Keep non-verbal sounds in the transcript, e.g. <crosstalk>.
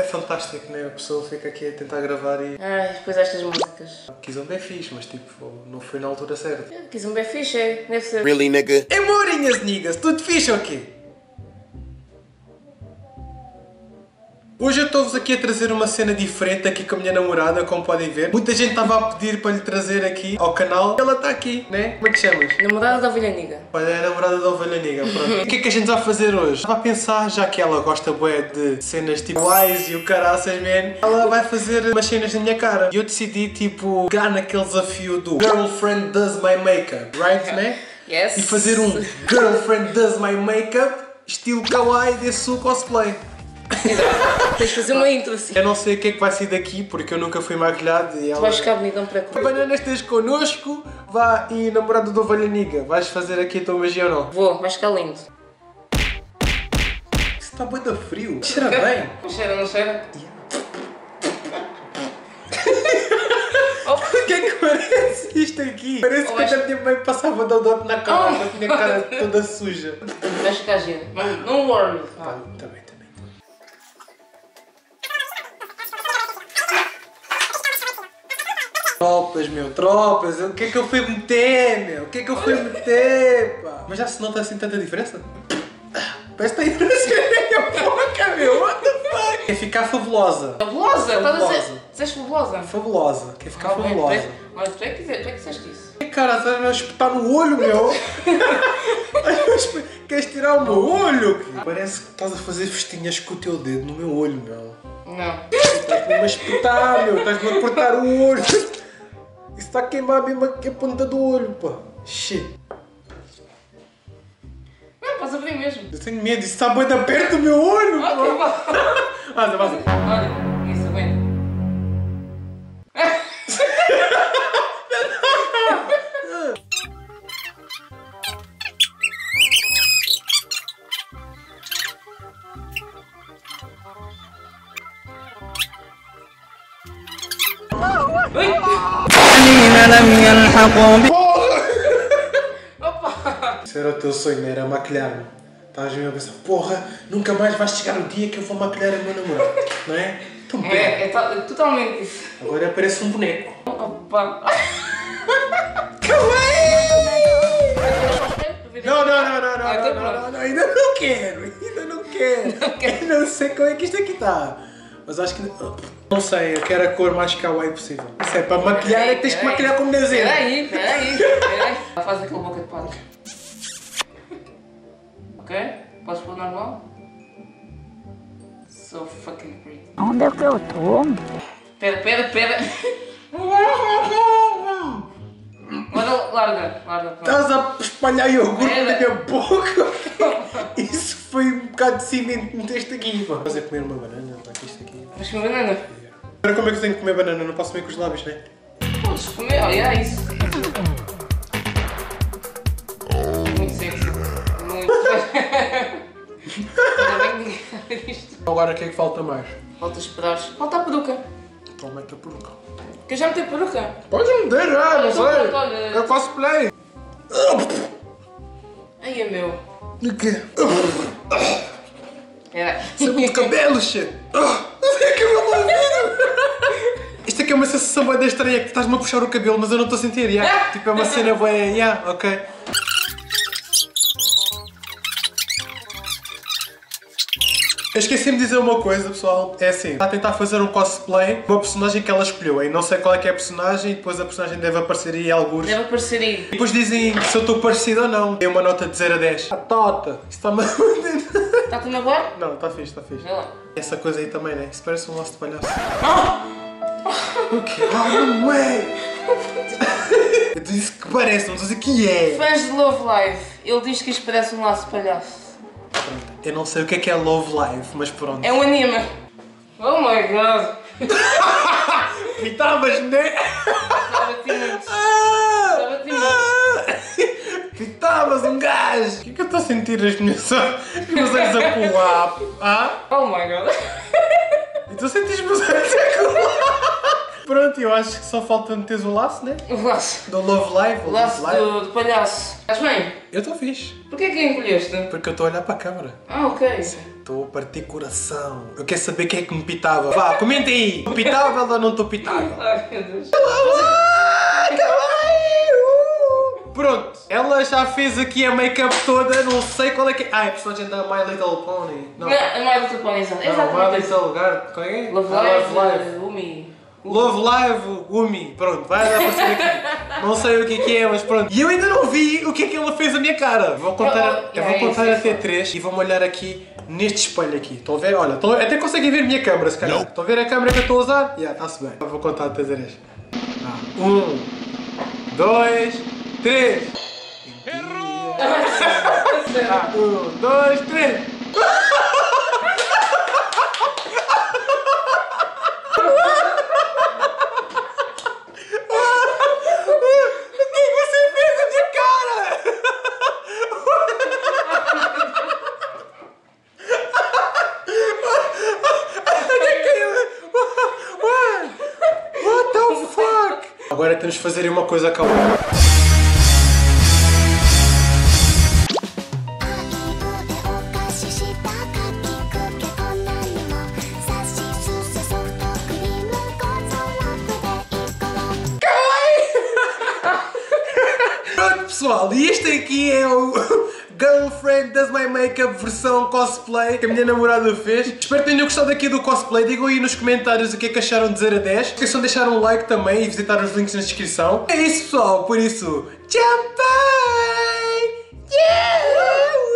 É fantástico, né? A pessoa fica aqui a tentar gravar e. Ai, depois estas músicas. Kizomba é fixe, mas tipo, não foi na altura certa. Quis um bem fixe, é. deve ser. Really, nigga? É Mourinhas, niggas, tudo fixe ou quê? Hoje eu estou-vos aqui a trazer uma cena diferente aqui com a minha namorada, como podem ver. Muita gente estava a pedir para lhe trazer aqui ao canal. Ela está aqui, né? Como é que chamas? Namorada da ovelha niga. Olha, é a namorada da ovelha negra, pronto. o que é que a gente vai fazer hoje? Estava a pensar, já que ela gosta bué de cenas tipo Wise e o caraças, man, ela vai fazer umas cenas na minha cara. E eu decidi, tipo, pegar naquele desafio do Girlfriend Does My Makeup, right, né? Yes. E fazer um Girlfriend Does My Makeup estilo kawaii desse cosplay. Tens de fazer uma intro assim. Eu não sei o que é que vai sair daqui, porque eu nunca fui maquilhado e Tu ela... vais ficar bonitão para cá. Bananas tens connosco, vá e namorada do ovelha niga, vais fazer aqui a tua magia ou não? Vou, vais ficar lindo. Isso está muito frio. Cheira bem. Não cheira, não cheira? <laughs> O que é que parece isto aqui? Parece Oh, que mas- a minha mãe passava dodote na cara, com a minha cara toda suja. Vais ficar giro. Não, não worry. Tá, Ah. tá Tropas, meu, tropas, o que é que eu fui meter, meu? O que é que eu fui meter, pá? Mas já se nota assim tanta diferença? Parece que está a ir a minha boca, meu, what the fuck? Quer ficar fabulosa. Fabulosa! Estás a Fabulosa. dizer. Dizeste fabulosa? Fabulosa, quer ficar Ah, fabulosa. tu é- Mas tu é que dizer- tu é que disseste isso. Cara, estás a espetar no olho, meu! <laughs> Queres tirar o meu olho? Parece que estás a fazer festinhas com o teu dedo no meu olho, meu. Não. Estás-me a espetar, meu. Estás-me a cortar o olho. Isso está a queimar mesmo aqui a ponta do olho, pá. Shit. Não, podes abrir mesmo. Eu tenho medo. Isso está muito perto do meu olho, Ok, pá. Vaza, vaza. Olha, isso, aguenta. Opa! Isso era o teu sonho, era maquilhar-me. Estavas mesmo a pensar, porra, nunca mais vai chegar o dia que eu vou maquilhar o meu namorado. Não é? Tão bem. É, é to- totalmente isso. Agora parece um boneco. Opa! <laughs> Não, não, não, não, não, não, não, não, ainda não quero, ainda não quero. Eu não sei como é que isto aqui está. Mas acho que. Não sei, eu quero a cor mais kawaii possível. Isso é para maquilhar, é que tens que maquilhar como desenho. Peraí, peraí, peraí. Faz aquele boca de padre. Ok? Podes pôr normal? So fucking pretty. Onde é que eu tô? Pera, pera, pera. Olha, larga, larga. Estás a espalhar iogurte na minha boca. <laughs> Isso foi bocado de cimento meteste aqui. pá. A comer uma banana, pá, que isto aqui. Mas com banana. Agora como é que eu tenho que comer banana? Não posso comer com os lábios, né? Podes comer, olha é isso. Muito sexy. Muito. Ainda bem que ninguém sabe isto. Agora o que é que falta mais? Falta esperar. Falta a peruca. Toma a peruca. Que eu já meti peruca. Podes meter já, não Então sei. Eu faço play. Ai, é meu. De quê? Era. Sempre de cabelo, shit. Ah, Vem aqui meu ouvido. Isto aqui é uma sensação bem estranha que tu estás-me a puxar o cabelo, mas eu não estou a sentir. Yeah. Tipo, é uma cena bem. Yeah, ok. Eu esqueci-me de dizer uma coisa, pessoal. É assim, está a tentar fazer um cosplay de uma personagem que ela escolheu. E não sei qual é que é a personagem, e depois a personagem deve aparecer aí alguns. Deve aparecer aí. E depois dizem se eu estou parecido ou não. Tem uma nota de 0 a 10. A tota. Isso está-me a Tudo na boa? Não, está fixe, está fixe. Vê lá. Essa coisa aí também, né? Isso parece um laço de palhaço. O quê? Ah, não é! <laughs> Eu disse que parece, não estou a dizer que é. Fãs de Love Live, ele diz que isto parece um laço de palhaço. Pronto, Eu não sei o que é que é Love Live, mas pronto. É um anime. Oh my god. <laughs> Pitavas, né? Estava tímido. Ah! Estava tímido. Ah! Gajo! O que é que eu estou a sentir as minhas <laughs> os meus olhos a pular? Ah? Oh my god. E tu sentes os meus olhos a pular? Pronto, eu acho que só falta meteres o laço, né? O laço. Do Love Live. O laço Live. do, do palhaço. Estás bem? Eu estou fixe, Porquê que encolheste? porque eu estou a olhar para a câmara. Ah, ok. Estou a partir coração. Eu quero saber quem é que me pitava. Vá, comentem aí. Estou pitável ou não estou pitável? Ai, meu Deus. Pronto, ela já fez aqui a make-up toda, não sei qual é que é. Ah, é a personagem da My Little Pony. Não, Não, é mais do Pony, exato. não Exatamente. My Little Guard. Qual é? Love Ah, Live, Love Live. Umi. Love Live Umi. Pronto, vai aparecer aqui. Não sei o que é que é, mas pronto. E eu ainda não vi o que é que ela fez a minha cara. Vou contar, Oh, eu vou é contar isso, até é três e vou-me olhar aqui neste espelho aqui. Estão a ver? Olha, estão- até conseguem ver a minha câmera, se calhar. Estão a ver a câmera que eu estou a usar? Já, está-se bem. Vou contar até três. Ah, Um, dois, três. Ah, um, dois, três. Que que? Agora temos de fazer uma coisa com pessoal, e este aqui é o <laughs> Girlfriend Does My Makeup versão cosplay que a minha namorada fez. Espero que tenham gostado aqui do cosplay. Digam aí nos comentários o que é que acharam de 0 a 10. Não esqueçam de deixar um like também e visitar os links na descrição. É isso pessoal, por isso, Jampai! Yeah!